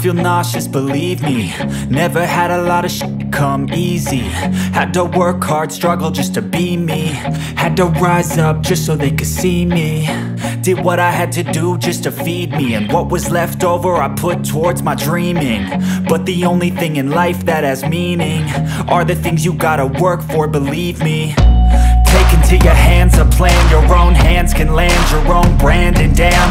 feel nauseous, believe me. Never had a lot of shit come easy. Had to work hard, struggle just to be me. Had to rise up just so they could see me. Did what I had to do just to feed me. And what was left over I put towards my dreaming. But the only thing in life that has meaning Are the things you gotta work for, believe me. Take into your hands a plan. Your own hands can land your own brand. And damn,